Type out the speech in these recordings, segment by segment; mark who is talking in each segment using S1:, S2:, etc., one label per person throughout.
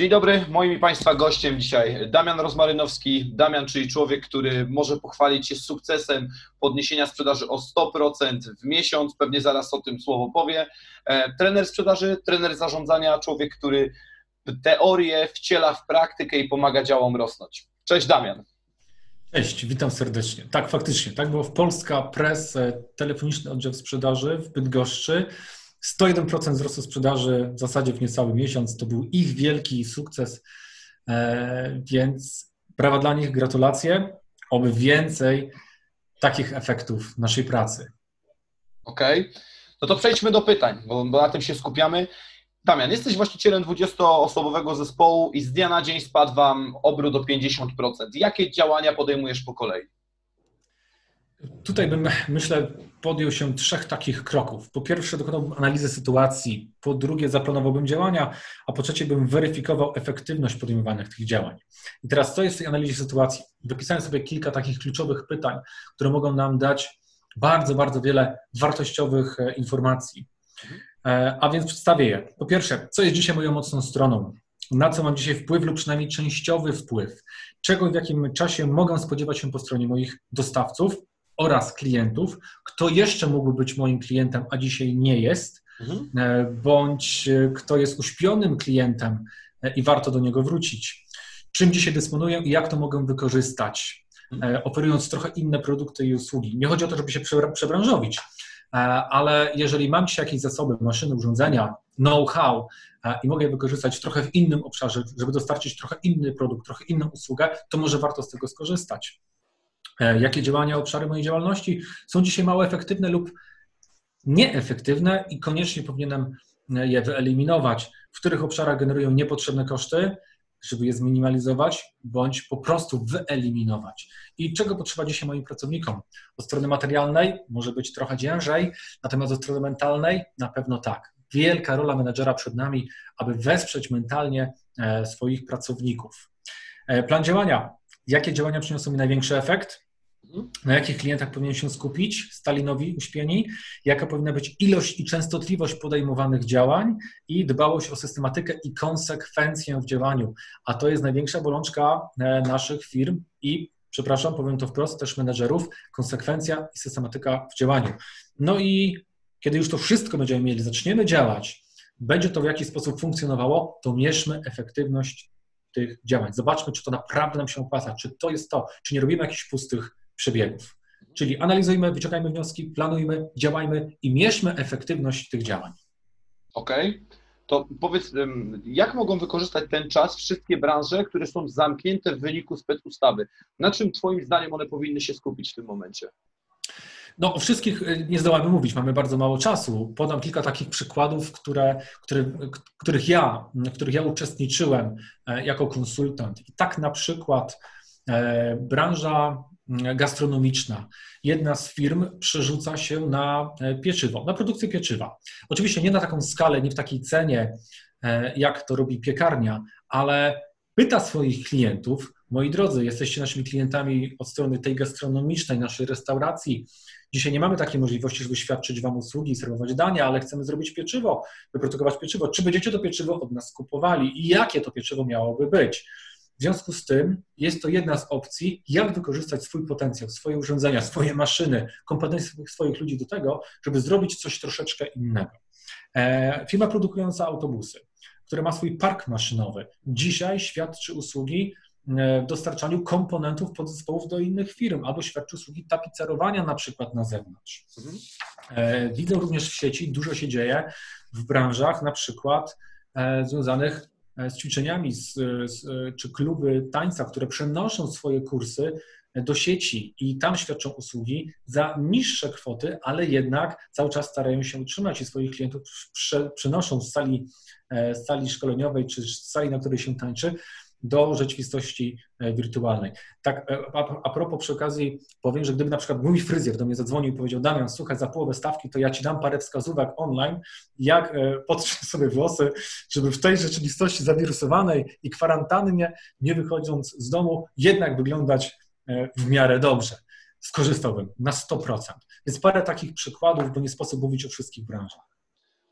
S1: Dzień dobry, moim i Państwa gościem dzisiaj Damian Rozmarynowski. Damian, czyli człowiek, który może pochwalić się sukcesem podniesienia sprzedaży o 100% w miesiąc, pewnie zaraz o tym słowo powie. E, trener sprzedaży, trener zarządzania, człowiek, który teorię wciela w praktykę i pomaga działom rosnąć. Cześć Damian.
S2: Cześć, witam serdecznie. Tak, faktycznie, tak było w Polska Press, e, telefoniczny oddział sprzedaży w Bydgoszczy. 101% wzrostu sprzedaży w zasadzie w niecały miesiąc. To był ich wielki sukces, e, więc brawa dla nich, gratulacje. Oby więcej takich efektów naszej pracy.
S1: Okej, okay. no to przejdźmy do pytań, bo, bo na tym się skupiamy. Damian, jesteś właścicielem 20-osobowego zespołu i z dnia na dzień spadł Wam obrót o 50%. Jakie działania podejmujesz po kolei?
S2: Tutaj bym, myślę, podjął się trzech takich kroków. Po pierwsze, dokonałbym analizy sytuacji, po drugie, zaplanowałbym działania, a po trzecie, bym weryfikował efektywność podejmowanych tych działań. I teraz, co jest w tej analizie sytuacji? Wypisałem sobie kilka takich kluczowych pytań, które mogą nam dać bardzo, bardzo wiele wartościowych e, informacji. E, a więc przedstawię je. Po pierwsze, co jest dzisiaj moją mocną stroną? Na co mam dzisiaj wpływ lub przynajmniej częściowy wpływ? Czego w jakim czasie mogę spodziewać się po stronie moich dostawców? Oraz klientów, kto jeszcze mógłby być moim klientem, a dzisiaj nie jest, mhm. E, bądź e, kto jest uśpionym klientem e, i warto do niego wrócić. Czym dzisiaj dysponuję i jak to mogę wykorzystać, mhm. oferując trochę inne produkty i usługi. Nie chodzi o to, żeby się przebranżowić, ale jeżeli mam dzisiaj jakieś zasoby, maszyny, urządzenia, know-how i mogę je wykorzystać trochę w innym obszarze, żeby dostarczyć trochę inny produkt, trochę inną usługę, to może warto z tego skorzystać. E, jakie działania, obszary mojej działalności są dzisiaj mało efektywne lub nieefektywne i koniecznie powinienem e, je wyeliminować, w których obszarach generują niepotrzebne koszty, żeby je zminimalizować, bądź po prostu wyeliminować. I czego potrzeba dzisiaj moim pracownikom? Od strony materialnej może być trochę ciężej, natomiast od strony mentalnej na pewno tak. Wielka rola menedżera przed nami, aby wesprzeć mentalnie e, swoich pracowników. Plan działania. Jakie działania przyniosą mi największy efekt? Na jakich klientach powinien się skupić, Stalinowi uśpieni, jaka powinna być ilość i częstotliwość podejmowanych działań i dbałość o systematykę i konsekwencję w działaniu. A to jest największa bolączka e, naszych firm i, przepraszam, powiem to wprost, też menedżerów, konsekwencja i systematyka w działaniu. No i kiedy już to wszystko będziemy mieli, zaczniemy działać, będzie to w jakiś sposób funkcjonowało, to mierzmy efektywność tych działań. Zobaczmy, czy to naprawdę nam się opłaca, czy to jest to, czy nie robimy jakichś pustych przebiegów. Czyli analizujmy, wyciągajmy wnioski, planujmy, działajmy i mierzmy efektywność tych działań.
S1: Okej. Okay. To powiedz, jak mogą wykorzystać ten czas wszystkie branże, które są zamknięte w wyniku specustawy? Na czym Twoim zdaniem one powinny się skupić w tym momencie?
S2: No, o wszystkich e, nie zdołamy mówić, mamy bardzo mało czasu. Podam kilka takich przykładów, które, które, których, ja, których ja uczestniczyłem e, jako konsultant. I tak na przykład e, branża gastronomiczna. Jedna z firm przerzuca się na e, pieczywo, na produkcję pieczywa. Oczywiście nie na taką skalę, nie w takiej cenie, e, jak to robi piekarnia, ale pyta swoich klientów, moi drodzy, jesteście naszymi klientami od strony tej gastronomicznej, naszej restauracji. Dzisiaj nie mamy takiej możliwości, żeby świadczyć Wam usługi, serwować dania, ale chcemy zrobić pieczywo, wyprodukować pieczywo. Czy będziecie to pieczywo od nas kupowali i jakie to pieczywo miałoby być? W związku z tym jest to jedna z opcji, jak wykorzystać swój potencjał, swoje urządzenia, swoje maszyny, kompetencje swoich ludzi do tego, żeby zrobić coś troszeczkę innego. E, firma produkująca autobusy, która ma swój park maszynowy, dzisiaj świadczy usługi e, w dostarczaniu komponentów podzespołów do innych firm, albo świadczy usługi tapicerowania na przykład na zewnątrz. Mhm. E, widzę również w sieci, dużo się dzieje w branżach na przykład związanych z ćwiczeniami z, z, czy kluby tańca, które przenoszą swoje kursy do sieci i tam świadczą usługi za niższe kwoty, ale jednak cały czas starają się utrzymać i swoich klientów prze, przenoszą z sali, e, z sali szkoleniowej czy z sali, na której się tańczy, do rzeczywistości e, wirtualnej. Tak, e, a, propos przy okazji powiem, że gdyby na przykład mój fryzjer do mnie zadzwonił i powiedział, Damian, słuchaj, za połowę stawki to ja ci dam parę wskazówek online, jak e, podtrzeć sobie włosy, żeby w tej rzeczywistości zawirusowanej i kwarantannie, nie wychodząc z domu, jednak wyglądać w miarę dobrze. Skorzystałbym na 100%. Więc parę takich przykładów, bo nie sposób mówić o wszystkich branżach.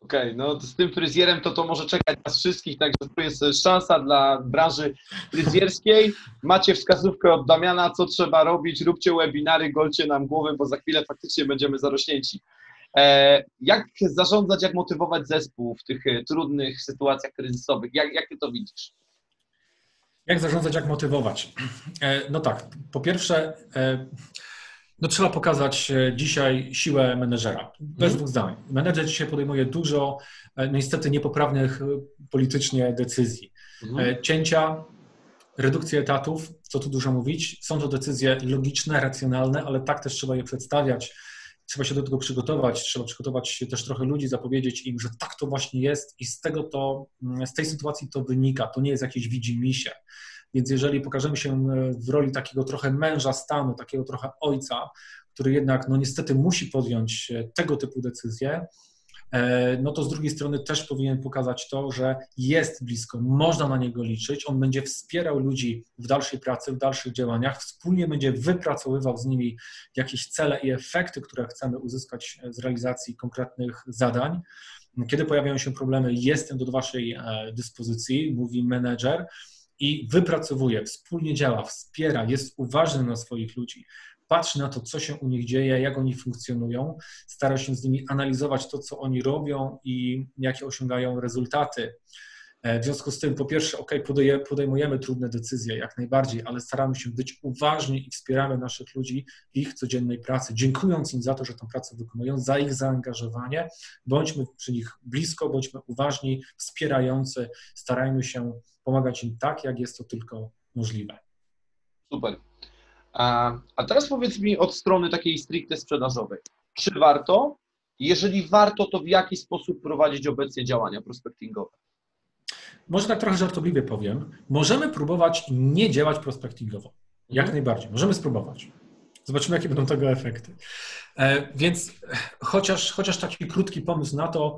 S1: Okej, okay, no z tym fryzjerem to to może czekać nas wszystkich, także tu jest szansa dla branży fryzjerskiej. Macie wskazówkę od Damiana, co trzeba robić, róbcie webinary, golcie nam głowy, bo za chwilę faktycznie będziemy zarośnięci. E, jak zarządzać, jak motywować zespół w tych e, trudnych sytuacjach kryzysowych? Jak, jak ty to widzisz?
S2: Jak zarządzać, jak motywować? E, no tak, po pierwsze, no trzeba pokazać dzisiaj siłę menedżera. Bez mhm. dwóch zdań. Menedżer dzisiaj podejmuje dużo no niestety niepoprawnych politycznie decyzji. Mhm. Cięcia, redukcja etatów, co tu dużo mówić. Są to decyzje logiczne, racjonalne, ale tak też trzeba je przedstawiać trzeba się do tego przygotować, trzeba przygotować też trochę ludzi, zapowiedzieć im, że tak to właśnie jest i z tego to, z tej sytuacji to wynika, to nie jest jakieś widzimisię. Więc jeżeli pokażemy się e, w roli takiego trochę męża stanu, takiego trochę ojca, który jednak no niestety musi podjąć e, tego typu decyzje, E, no to z drugiej strony też powinien pokazać to, że jest blisko, można na niego liczyć, on będzie wspierał ludzi w dalszej pracy, w dalszych działaniach, wspólnie będzie wypracowywał z nimi jakieś cele i efekty, które chcemy uzyskać z realizacji konkretnych zadań. Kiedy pojawiają się problemy, jestem do Waszej dyspozycji, mówi menedżer i wypracowuje, wspólnie działa, wspiera, jest uważny na swoich ludzi patrzy na to, co się u nich dzieje, jak oni funkcjonują, stara się z nimi analizować to, co oni robią i jakie osiągają rezultaty. E, w związku z tym, po pierwsze, ok, podejmujemy trudne decyzje, jak najbardziej, ale staramy się być uważni i wspieramy naszych ludzi w ich codziennej pracy, dziękując im za to, że tę pracę wykonują, za ich zaangażowanie. Bądźmy przy nich blisko, bądźmy uważni, wspierający, starajmy się pomagać im tak, jak jest to tylko możliwe.
S1: Super. A, a teraz powiedz mi od strony takiej stricte sprzedażowej. Czy warto? Jeżeli warto, to w jaki sposób prowadzić obecnie działania prospectingowe?
S2: Może tak trochę żartobliwie powiem. Możemy próbować nie działać prospectingowo. Jak mhm. najbardziej. Możemy spróbować. Zobaczymy, jakie będą tego efekty. E, więc chociaż, chociaż taki krótki pomysł na to,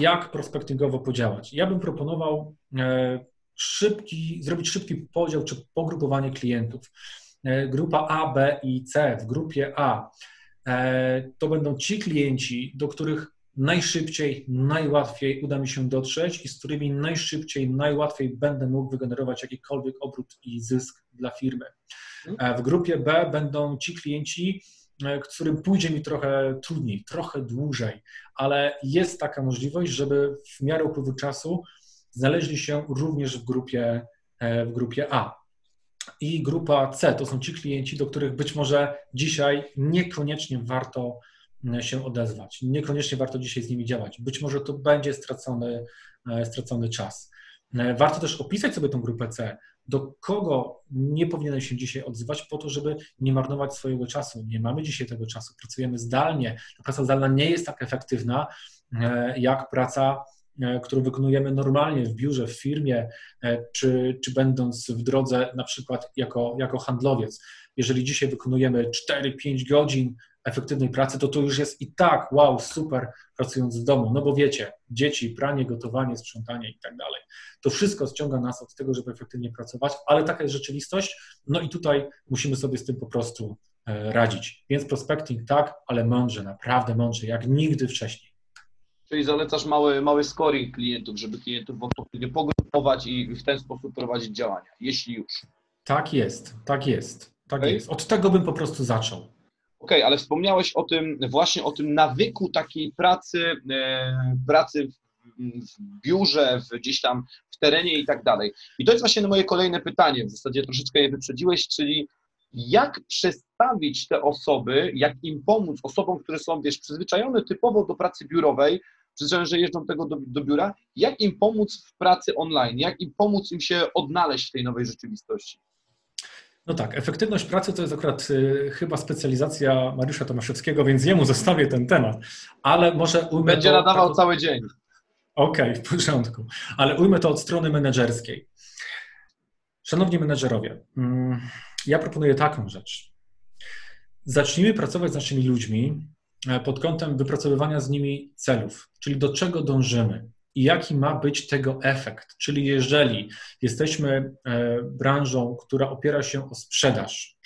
S2: jak prospectingowo podziałać. Ja bym proponował e, szybki, zrobić szybki podział czy pogrupowanie klientów. E, grupa A, B i C. W grupie A to będą ci klienci, do których najszybciej, najłatwiej uda mi się dotrzeć i z którymi najszybciej, najłatwiej będę mógł wygenerować jakikolwiek obrót i zysk dla firmy. E, w grupie B będą ci klienci, którym pójdzie mi trochę trudniej, trochę dłużej, ale jest taka możliwość, żeby w miarę upływu czasu znaleźli się również w grupie, w grupie A. I grupa C to są ci klienci, do których być może dzisiaj niekoniecznie warto e, się odezwać, niekoniecznie warto dzisiaj z nimi działać. Być może to będzie stracony, e, stracony czas. E, warto też opisać sobie tą grupę C, do kogo nie powinienem się dzisiaj odzywać, po to, żeby nie marnować swojego czasu. Nie mamy dzisiaj tego czasu, pracujemy zdalnie. Praca zdalna nie jest tak efektywna jak praca E, którą wykonujemy normalnie w biurze, w firmie, e, czy, czy będąc w drodze na przykład jako, jako handlowiec. Jeżeli dzisiaj wykonujemy 4-5 godzin efektywnej pracy, to to już jest i tak wow, super pracując w domu, no bo wiecie, dzieci, pranie, gotowanie, sprzątanie i tak dalej. To wszystko ściąga nas od tego, żeby efektywnie pracować, ale taka jest rzeczywistość, no i tutaj musimy sobie z tym po prostu e, radzić. Więc prospecting tak, ale mądrze, naprawdę mądrze, jak nigdy wcześniej.
S1: Czyli zalecasz mały, mały scoring klientów, żeby klientów odpowiednio pogrupować i w ten sposób prowadzić działania, jeśli już.
S2: Tak jest, tak jest, tak okay. jest. Od tego bym po prostu zaczął. Okej,
S1: okay, ale wspomniałeś o tym, właśnie o tym nawyku takiej pracy, e, pracy w, biurze, w, gdzieś tam w terenie i tak dalej. I to jest właśnie moje kolejne pytanie, w zasadzie troszeczkę je wyprzedziłeś, czyli jak przestawić te osoby, jak im pomóc osobom, które są, wiesz, przyzwyczajone typowo do pracy biurowej, przyzwyczajone, że jeżdżą tego do, do biura, jak im pomóc w pracy online, jak im pomóc im się odnaleźć w tej nowej rzeczywistości?
S2: No tak, efektywność pracy to jest akurat y, chyba specjalizacja Mariusza Tomaszewskiego, więc jemu zostawię ten temat, ale może
S1: ujmę Będzie nadawał tak... cały dzień.
S2: Okej, okay, w porządku, ale ujmę to od strony menedżerskiej. Szanowni menedżerowie, mm, ja proponuję taką rzecz. Zacznijmy pracować z naszymi ludźmi E, pod kątem wypracowywania z nimi celów, czyli do czego dążymy i jaki ma być tego efekt. Czyli jeżeli jesteśmy e, branżą, która opiera się o sprzedaż,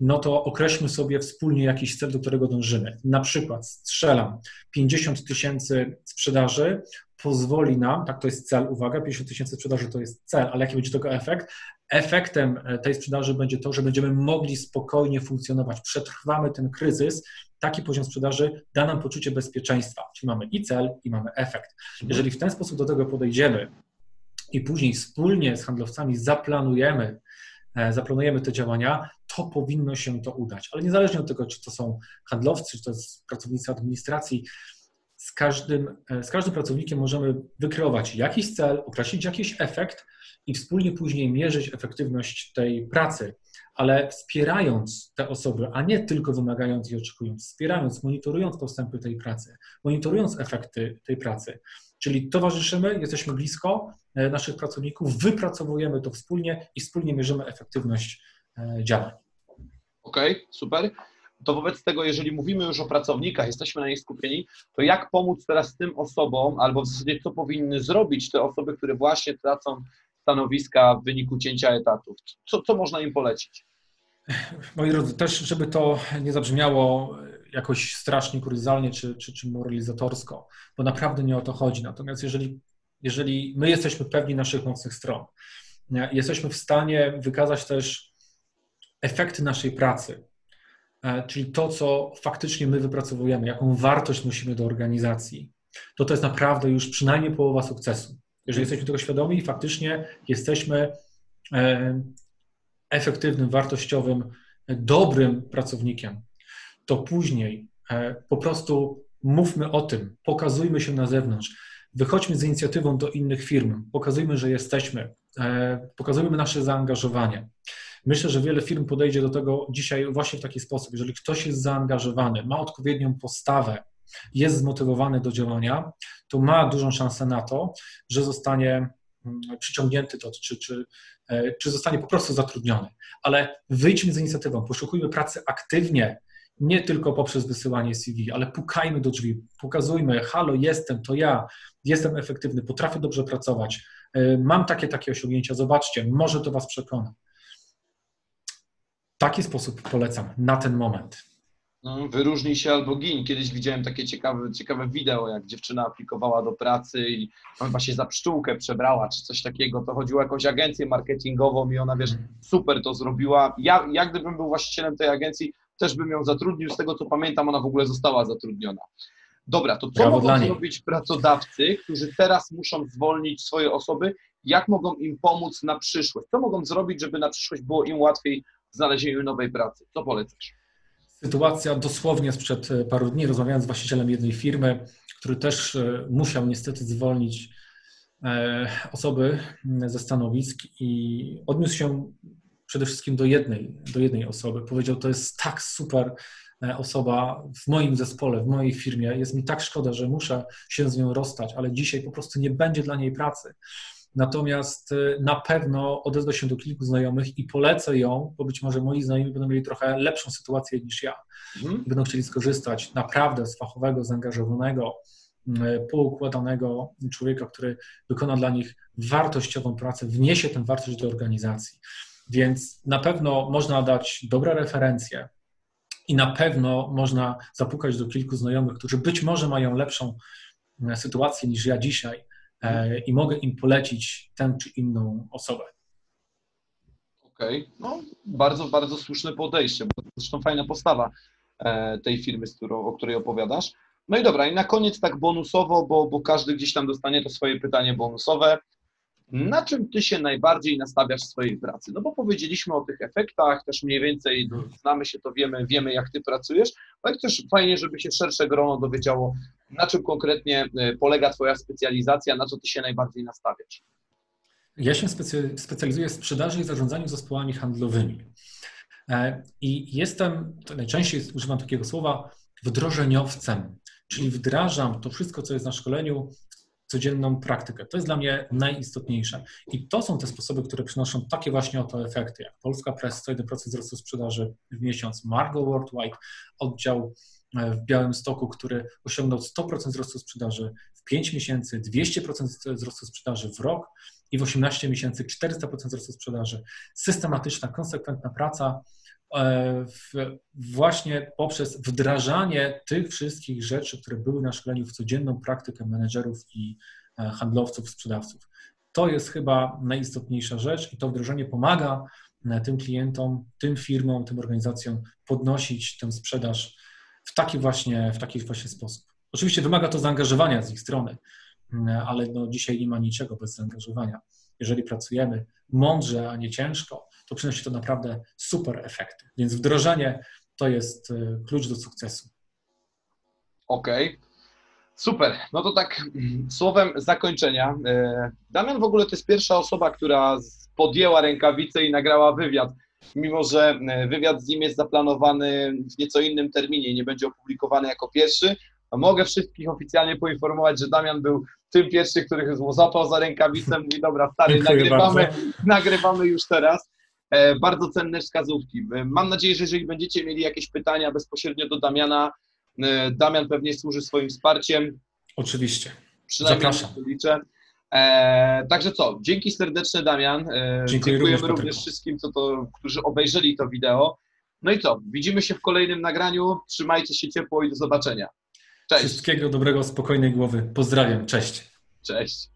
S2: no to określmy sobie wspólnie jakiś cel, do którego dążymy. Na przykład strzelam 50 tysięcy sprzedaży, pozwoli nam, tak to jest cel, uwaga, 50 tysięcy sprzedaży to jest cel, ale jaki będzie tego efekt? Efektem e, tej sprzedaży będzie to, że będziemy mogli spokojnie funkcjonować, przetrwamy ten kryzys, taki poziom sprzedaży da nam poczucie bezpieczeństwa, czyli mamy i cel, i mamy efekt. Mhm. Jeżeli w ten sposób do tego podejdziemy i później wspólnie z handlowcami zaplanujemy, e, zaplanujemy te działania, to powinno się to udać. Ale niezależnie od tego, czy to są handlowcy, czy to jest pracownicy administracji, z każdym, e, z każdym pracownikiem możemy wykreować jakiś cel, określić jakiś efekt i wspólnie później mierzyć efektywność tej pracy, ale wspierając te osoby, a nie tylko wymagając i oczekując, wspierając, monitorując postępy tej pracy, monitorując efekty tej pracy. Czyli towarzyszymy, jesteśmy blisko e, naszych pracowników, wypracowujemy to wspólnie i wspólnie mierzymy efektywność e, działań.
S1: Okej, okay, super to wobec tego, jeżeli mówimy już o pracownikach, jesteśmy na nich skupieni, to jak pomóc teraz tym osobom, albo w zasadzie co powinny zrobić te osoby, które właśnie tracą stanowiska w wyniku cięcia etatów? Co, co można im polecić?
S2: Moi drodzy, też żeby to nie zabrzmiało jakoś strasznie kuryzalnie czy, czy, czy moralizatorsko, bo naprawdę nie o to chodzi. Natomiast jeżeli, jeżeli my jesteśmy pewni naszych mocnych stron, jesteśmy w stanie wykazać też efekty naszej pracy, czyli to, co faktycznie my wypracowujemy, jaką wartość nosimy do organizacji, to to jest naprawdę już przynajmniej połowa sukcesu. Jeżeli jesteśmy tego świadomi i faktycznie jesteśmy e, efektywnym, wartościowym, dobrym pracownikiem, to później e, po prostu mówmy o tym, pokazujmy się na zewnątrz, wychodźmy z inicjatywą do innych firm, pokazujmy, że jesteśmy, pokazujmy nasze zaangażowanie. Myślę, że wiele firm podejdzie do tego dzisiaj właśnie w taki sposób. Jeżeli ktoś jest zaangażowany, ma odpowiednią postawę, jest zmotywowany do działania, to ma dużą szansę na to, że zostanie mm, przyciągnięty to, czy, czy, e, czy zostanie po prostu zatrudniony. Ale wyjdźmy z inicjatywą, poszukujmy pracy aktywnie, nie tylko poprzez wysyłanie CV, ale pukajmy do drzwi, pokazujmy, halo, jestem, to ja, jestem efektywny, potrafię dobrze pracować, e, mam takie, takie osiągnięcia, zobaczcie, może to Was przekona taki sposób polecam na ten moment.
S1: No, wyróżnij się albo gin. Kiedyś widziałem takie ciekawe, ciekawe wideo, jak dziewczyna aplikowała do pracy i chyba się za pszczółkę przebrała, czy coś takiego. To chodziło o jakąś agencję marketingową i ona, wiesz, super to zrobiła. Ja, jak gdybym był właścicielem tej agencji, też bym ją zatrudnił. Z tego, co pamiętam, ona w ogóle została zatrudniona. Dobra, to co Brawo mogą zrobić pracodawcy, którzy teraz muszą zwolnić swoje osoby? Jak mogą im pomóc na przyszłość? Co mogą zrobić, żeby na przyszłość było im łatwiej znalezieniu nowej pracy. Co polecasz?
S2: Sytuacja dosłownie sprzed e, paru dni, rozmawiając z właścicielem jednej firmy, który też e, musiał niestety zwolnić e, osoby ze stanowisk i odniósł się przede wszystkim do jednej, do jednej osoby. Powiedział, to jest tak super osoba w moim zespole, w mojej firmie. Jest mi tak szkoda, że muszę się z nią rozstać, ale dzisiaj po prostu nie będzie dla niej pracy. Natomiast y, na pewno odezwę się do kilku znajomych i polecę ją, bo być może moi znajomi będą mieli trochę lepszą sytuację niż ja. Mhm. Będą chcieli skorzystać naprawdę z fachowego, zaangażowanego, poukładanego człowieka, który wykona dla nich wartościową pracę, wniesie tę wartość do organizacji. Więc na pewno można dać dobre referencje i na pewno można zapukać do kilku znajomych, którzy być może mają lepszą sytuację niż ja dzisiaj i mogę im polecić tę czy inną osobę.
S1: Okej, okay. no bardzo, bardzo słuszne podejście, zresztą fajna postawa e, tej firmy, o której opowiadasz. No i dobra, i na koniec tak bonusowo, bo, bo każdy gdzieś tam dostanie to swoje pytanie bonusowe. Na czym ty się najbardziej nastawiasz w swojej pracy? No bo powiedzieliśmy o tych efektach, też mniej więcej znamy się, to wiemy, wiemy jak ty pracujesz, ale też fajnie, żeby się szersze grono dowiedziało, na czym konkretnie e, polega twoja specjalizacja, na co ty się najbardziej nastawiasz.
S2: Ja się specjalizuję w sprzedaży i zarządzaniu zespołami handlowymi. E, I jestem, najczęściej używam takiego słowa, wdrożeniowcem, czyli wdrażam to wszystko, co jest na szkoleniu codzienną praktykę. To jest dla mnie najistotniejsze. I to są te sposoby, które przynoszą takie właśnie oto efekty, jak Polska Press, 1% wzrostu sprzedaży w miesiąc, Margo Worldwide, oddział e, w Białym Stoku, który osiągnął 100% wzrostu sprzedaży w 5 miesięcy, 200% wzrostu sprzedaży w rok i w 18 miesięcy 400% wzrostu sprzedaży. Systematyczna, konsekwentna praca właśnie poprzez wdrażanie tych wszystkich rzeczy, które były na szkoleniu w codzienną praktykę menedżerów i e, handlowców, sprzedawców. To jest chyba najistotniejsza rzecz i to wdrożenie pomaga e, tym klientom, tym firmom, tym organizacjom podnosić tę sprzedaż w taki właśnie, w taki właśnie sposób. Oczywiście wymaga to zaangażowania z ich strony, ale no dzisiaj nie ma niczego bez zaangażowania. Jeżeli pracujemy mądrze, a nie ciężko, to przynosi to naprawdę super efekty. Więc wdrożenie to jest y, klucz do sukcesu.
S1: Okej. Okay. Super. No to tak mm, słowem zakończenia. E, Damian w ogóle to jest pierwsza osoba, która podjęła rękawice i nagrała wywiad, mimo że e, wywiad z nim jest zaplanowany w nieco innym terminie, nie będzie opublikowany jako pierwszy. Mogę wszystkich oficjalnie poinformować, że Damian był tym pierwszy, który złapał za rękawicę, mówi dobra stary, nagrywamy, nagrywamy już teraz. E, bardzo cenne wskazówki. E, mam nadzieję, że jeżeli będziecie mieli jakieś pytania bezpośrednio do Damiana, e, Damian pewnie służy swoim wsparciem.
S2: Oczywiście.
S1: Przynajmniej Zapraszam. liczę. E, także co, dzięki serdeczne Damian. Dziękujemy również, również wszystkim, co to, którzy obejrzeli to wideo. No i co, widzimy się w kolejnym nagraniu. Trzymajcie się ciepło i do zobaczenia.
S2: Cześć. Wszystkiego dobrego, spokojnej głowy. Pozdrawiam. Cześć.
S1: Cześć.